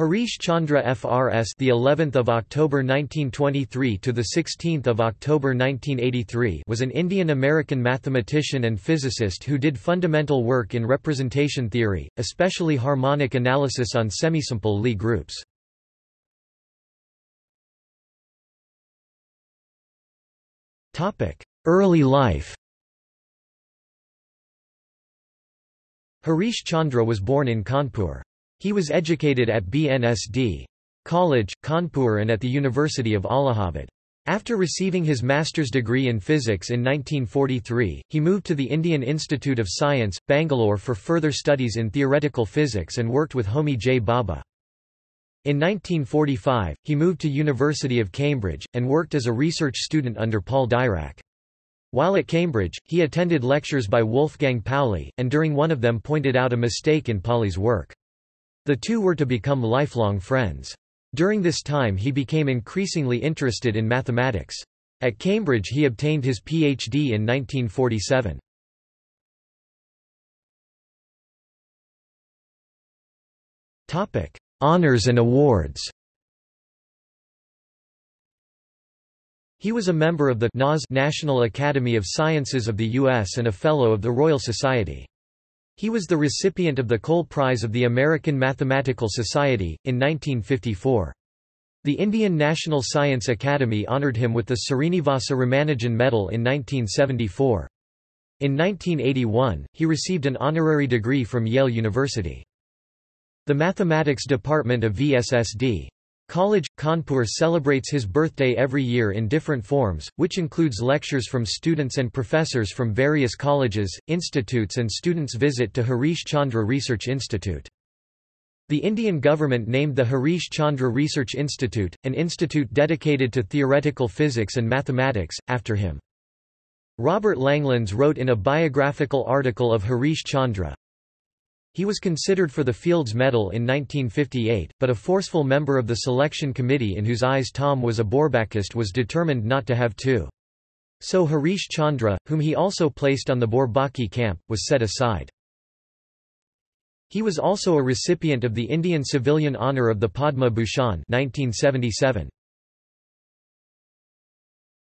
Harish Chandra FRS the 11th of October 1923 to the 16th of October 1983 was an Indian American mathematician and physicist who did fundamental work in representation theory especially harmonic analysis on semisimple Lie groups. Topic early life. Harish Chandra was born in Kanpur he was educated at BNSD College, Kanpur and at the University of Allahabad. After receiving his master's degree in physics in 1943, he moved to the Indian Institute of Science, Bangalore for further studies in theoretical physics and worked with Homi J. Bhabha. In 1945, he moved to University of Cambridge, and worked as a research student under Paul Dirac. While at Cambridge, he attended lectures by Wolfgang Pauli, and during one of them pointed out a mistake in Pauli's work. The two were to become lifelong friends. During this time he became increasingly interested in mathematics. At Cambridge he obtained his Ph.D. in 1947. Honours and awards He was a member of the National Academy of Sciences of the U.S. and a Fellow of the Royal Society. He was the recipient of the Cole Prize of the American Mathematical Society, in 1954. The Indian National Science Academy honoured him with the Srinivasa Ramanujan Medal in 1974. In 1981, he received an honorary degree from Yale University. The Mathematics Department of VSSD College, Kanpur celebrates his birthday every year in different forms, which includes lectures from students and professors from various colleges, institutes and students visit to Harish Chandra Research Institute. The Indian government named the Harish Chandra Research Institute, an institute dedicated to theoretical physics and mathematics, after him. Robert Langlands wrote in a biographical article of Harish Chandra, he was considered for the Fields Medal in 1958, but a forceful member of the selection committee in whose eyes Thom was a Bourbakist was determined not to have two. So Harish Chandra, whom he also placed on the Bourbaki camp, was set aside. He was also a recipient of the Indian Civilian Honour of the Padma Bhushan 1977.